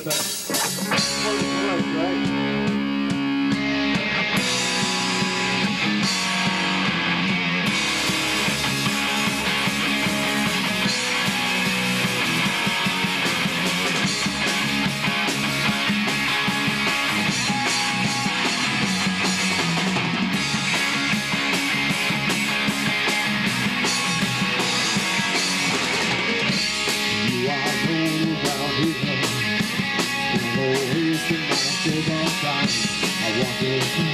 got that. right. I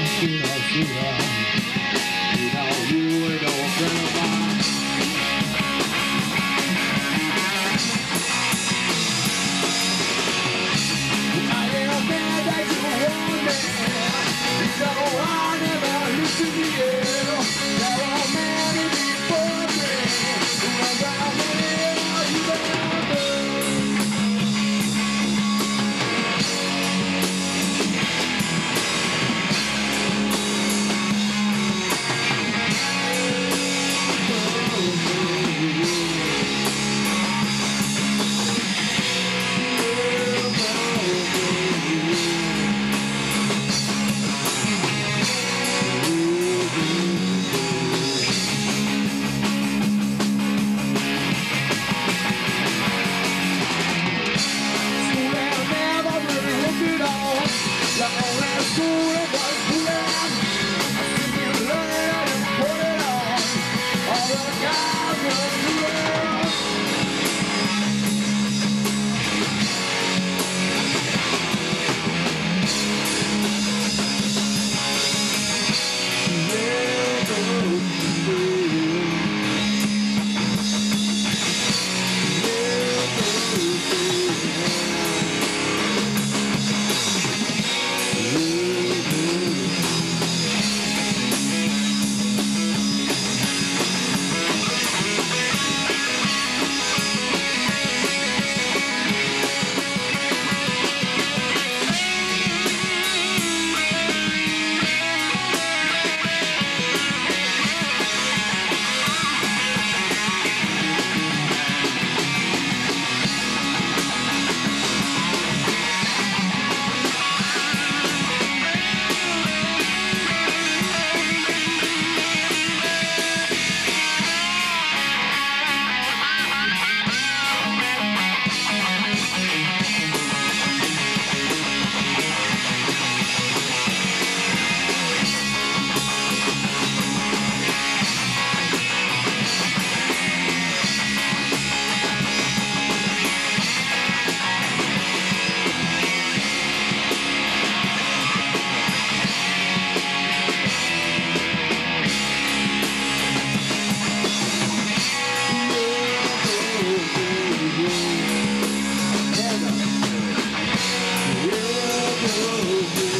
Amanda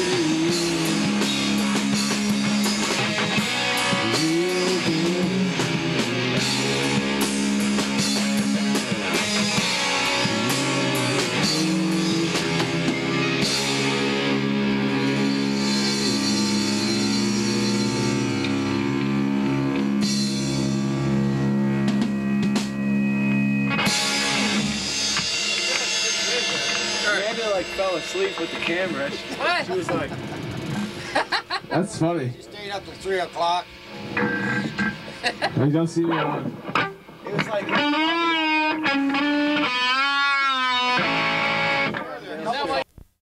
like fell asleep with the camera. She, she was like, That's funny. She Stayed up till 3 o'clock. You don't see me on. it was like.